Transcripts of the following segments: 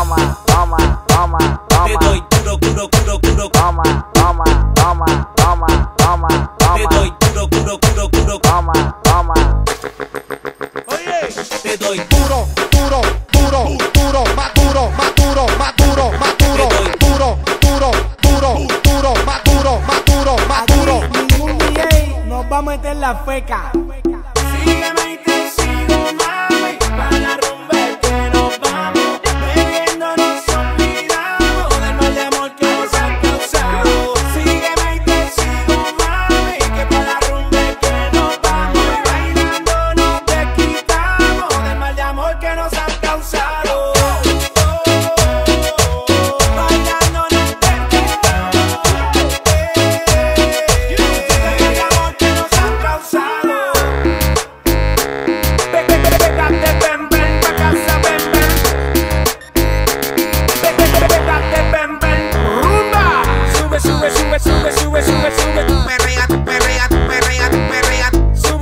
Toma, toma, toma, toma. Te doy duro, duro, duro, duro. Toma, toma, toma, toma, toma, toma. Te doy duro, duro, duro, duro. Toma, toma. Oye, te doy duro, duro, duro, duro, más duro, más duro, más duro, más duro, duro, duro, duro, duro, más duro, más duro, más duro. Ningún DJ nos va a meter la feca. Sígueme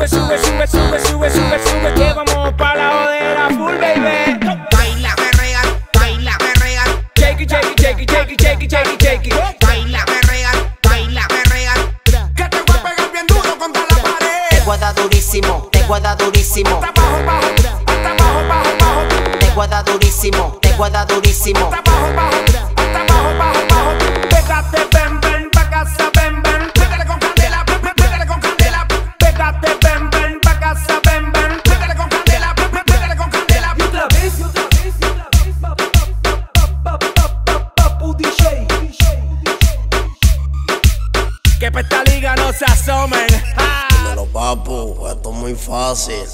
Sube, sube, sube, sube, sube. Que vamos pa' la jodera full, baby. Shake it, shake it, shake it, shake it, shake it, shake it. Baila, perrea, baila, perrea. Que te voy a pegar bien duro contra la pared. Te guarda durísimo, te guarda durísimo. Hasta abajo, bajo, hasta abajo, bajo, bajo. Te guarda durísimo, te guarda durísimo. Hasta abajo, esta liga no se asomen. Dímelo, papu, esto es muy fácil.